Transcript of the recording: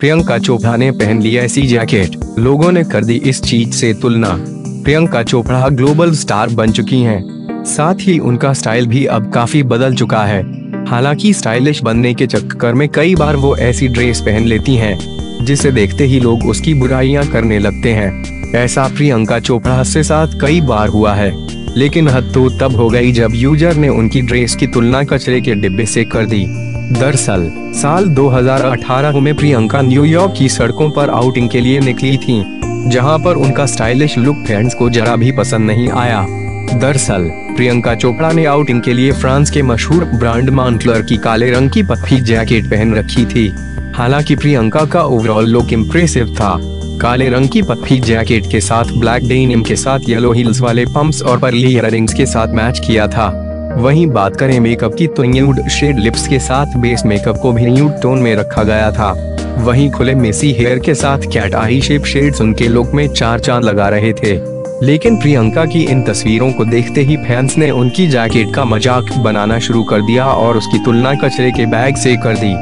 प्रियंका चोपड़ा ने पहन लिया ऐसी जैकेट। लोगों ने कर दी इस चीज़ से तुलना। प्रियंका चोपड़ा ग्लोबल स्टार बन चुकी हैं। साथ ही उनका स्टाइल भी अब काफ़ी बदल चुका है। हालाँकि स्टाइलिश बनने के चक्कर में कई बार वो ऐसी ड्रेस पहन लेती हैं, जिसे देखते ही लोग उसकी बुराइयाँ करने लगते हैं। ऐसा प्रियंका चोपड़ा से साथ कई बार हुआ है। लेकिन हद तो तब हो गई जब यूज़र ने उनकी ड्रेस की तुलना कचरे के डिब्बे से कर दी। दरअसल साल 2018 में प्रियंका न्यूयॉर्क की सड़कों पर आउटिंग के लिए निकली थीं, जहाँ पर उनका स्टाइलिश लुक फैंस को जरा भी पसंद नहीं आया। दरअसल प्रियंका चोपड़ा ने आउटिंग के लिए फ्रांस के मशहूर ब्रांड मांटलर की काले रंग की पत्थी जैकेट पहन रखी थी। हालाँकि प्रियंका का ओवरऑल लुक इम्प्रेसिव था। काले रंग की पत्थी जैकेट के साथ ब्लैक डेनिम के साथ येलो हील्स वाले पंप्स और परली इयररिंग्स के साथ मैच किया था। वहीं बात करें मेकअप की तो न्यूड शेड लिप्स के साथ बेस मेकअप को भी न्यूड टोन में रखा गया था। वहीं खुले मेसी हेयर के साथ कैट आई शेप शेड्स उनके लुक में चार चाँद लगा रहे थे। लेकिन प्रियंका की इन तस्वीरों को देखते ही फैंस ने उनकी जैकेट का मज़ाक बनाना शुरू कर दिया और उसकी तुलना कचरे के बैग से कर दी।